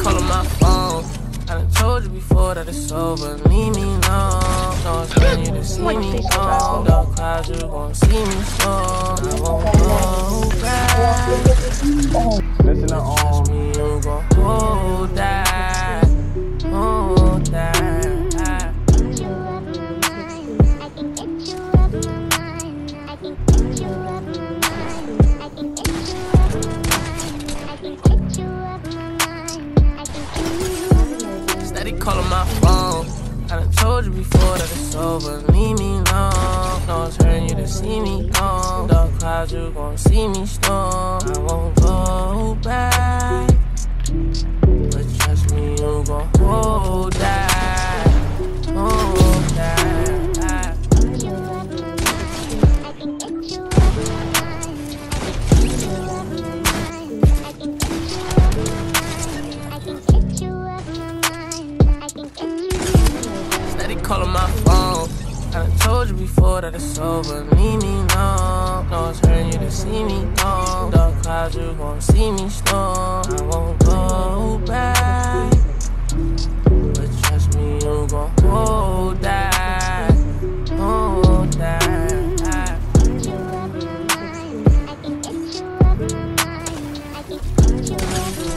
my phone. I done told you before that it's over. Leave me alone. No, to see me gone. Dark clouds, you gon' see me. I won't go back. Listen on. Trust me, you gon' hold that. Steady calling my phone. I done told you before that it's over. Leave me alone. No, it's hurting you to see me gone. Dark clouds, you gon' see me storm. calling my phone. I told you before that it's over, leave me alone. No, it's hurting you to see me gone. Dark clouds, you won't see me storm. I won't go back. But trust me, you gon' hold that. Hold that. I you